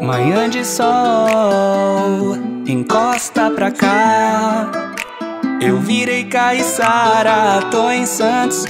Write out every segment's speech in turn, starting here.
Manhã de sol, encosta pra cá. Eu virei Caiçara, tô em Santos.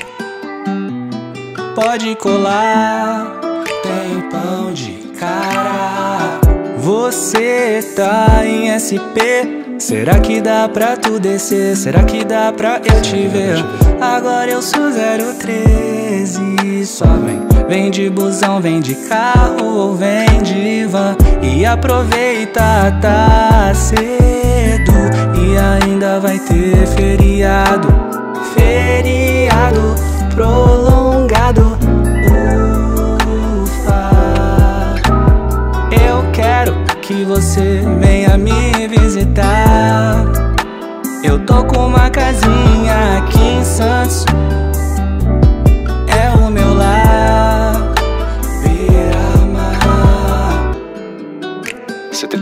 Pode colar, tem pão de cara. Você tá em SP. Será que dá pra tu descer? Será que dá pra eu te ver? Agora eu sou 013, só vem. Vem de busão, vem de carro ou vem de van. E aproveita, tá cedo. E ainda vai ter feriado. Feriado prolongado. Ufa. Eu quero que você venha me visitar. Eu tô com uma casinha aqui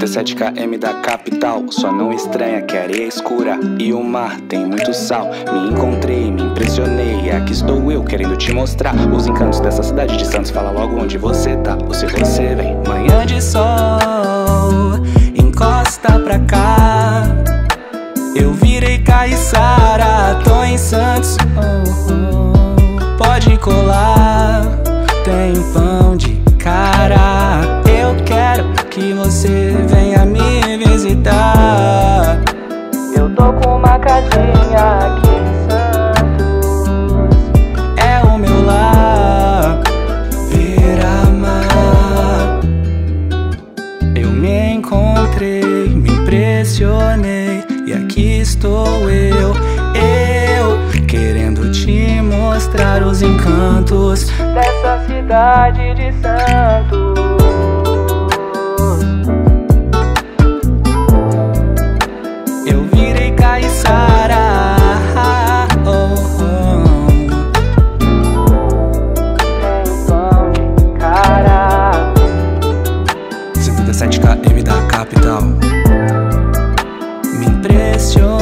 77 km da capital, só não estranha que areia é escura e o mar tem muito sal. Me encontrei, me impressionei, aqui estou eu querendo te mostrar os encantos dessa cidade de Santos. Fala logo onde você tá, ou se você vem. Manhã de sol, encosta pra cá. Eu virei Caiçara, tô em Santos. Pode colar, tem pão de cara. Eu quero que você me visitar. Eu tô com uma casinha aqui em Santos. É o meu lar, Beira-Mar. Eu me encontrei, me impressionei E aqui estou eu, eu Querendo te mostrar os encantos Dessa cidade de Santos canción.